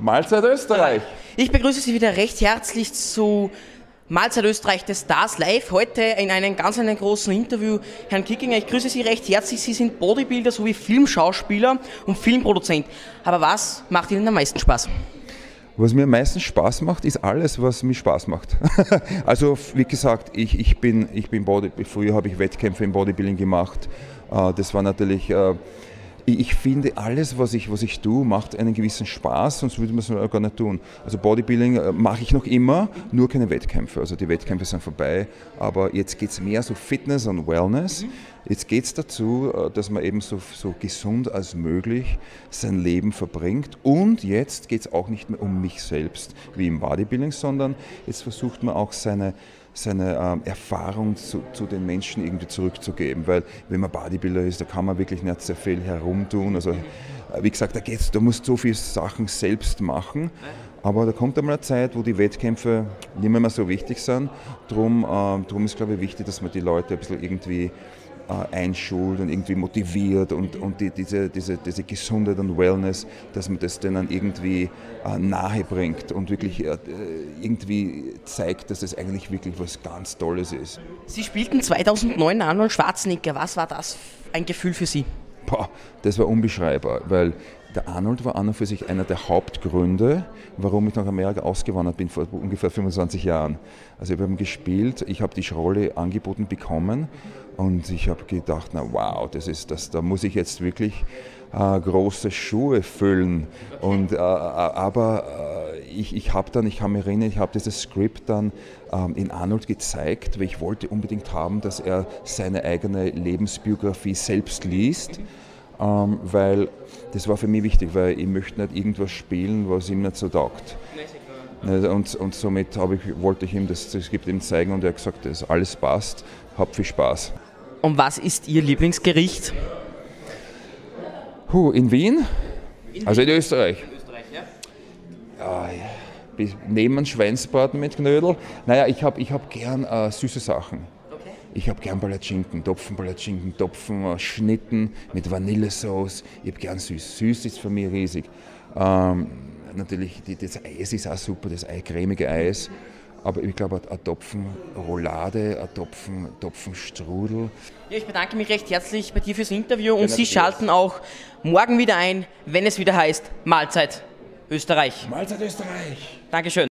Mahlzeit Österreich. Ich begrüße Sie wieder recht herzlich zu Mahlzeit Österreich des Stars live. Heute in einem ganz einen großen Interview. Herrn Kickinger, ich grüße Sie recht herzlich. Sie sind Bodybuilder sowie Filmschauspieler und Filmproduzent. Aber was macht Ihnen am meisten Spaß? Was mir am meisten Spaß macht, ist alles, was mir Spaß macht. also wie gesagt, ich, ich bin, ich bin Body, früher habe ich Wettkämpfe im Bodybuilding gemacht. Äh, das war natürlich äh, ich finde, alles, was ich, was ich tue, macht einen gewissen Spaß, sonst würde man es gar nicht tun. Also Bodybuilding äh, mache ich noch immer, nur keine Wettkämpfe. Also die Wettkämpfe sind vorbei, aber jetzt geht es mehr so Fitness und Wellness. Jetzt geht es dazu, äh, dass man eben so, so gesund als möglich sein Leben verbringt. Und jetzt geht es auch nicht mehr um mich selbst wie im Bodybuilding, sondern jetzt versucht man auch seine seine ähm, Erfahrung zu, zu, den Menschen irgendwie zurückzugeben. Weil wenn man Bodybuilder ist, da kann man wirklich nicht sehr viel herumtun. Also äh, wie gesagt, da geht's, da musst so viele Sachen selbst machen. Aber da kommt einmal eine Zeit, wo die Wettkämpfe nicht mehr so wichtig sind. Darum, äh, drum ist, glaube ich, wichtig, dass man die Leute ein bisschen irgendwie einschult und irgendwie motiviert und, und die, diese, diese, diese Gesundheit und Wellness, dass man das denen irgendwie äh, nahe bringt und wirklich äh, irgendwie zeigt, dass es das eigentlich wirklich was ganz Tolles ist. Sie spielten 2009 Arnold Schwarzenegger. Was war das ein Gefühl für Sie? Boah, das war unbeschreibbar, weil der Arnold war an und für sich einer der Hauptgründe, warum ich nach Amerika ausgewandert bin vor ungefähr 25 Jahren. Also ich habe gespielt, ich habe die Rolle angeboten bekommen und ich habe gedacht, na wow, das ist das, da muss ich jetzt wirklich äh, große Schuhe füllen. Und, äh, äh aber äh, ich, ich habe dann, ich kann mich erinnern, ich habe dieses Skript dann ähm, in Arnold gezeigt, weil ich wollte unbedingt haben, dass er seine eigene Lebensbiografie selbst liest. Ähm, weil das war für mich wichtig, weil ich möchte nicht irgendwas spielen, was ihm nicht so taugt. Und, und somit ich, wollte ich ihm das, das gibt ihm zeigen und er hat gesagt, dass alles passt, hab viel Spaß. Und was ist Ihr Lieblingsgericht? Huh, in Wien? In also in Österreich. In Österreich, ja. ja neben Schweinsbraten mit Knödel. Naja, ich habe ich hab gern äh, süße Sachen. Ich habe gern Palatschinken, Topfenpalatschinken, Topfenschnitten mit Vanillesauce. Ich habe gern süß. Süß ist für mich riesig. Ähm, natürlich, die, das Eis ist auch super, das cremige Eis. Aber ich glaube, ein Topfen Roulade, ein Topfen, Topfenstrudel. Ja, ich bedanke mich recht herzlich bei dir fürs Interview und Sie schalten auch morgen wieder ein, wenn es wieder heißt Mahlzeit Österreich. Mahlzeit Österreich. Dankeschön.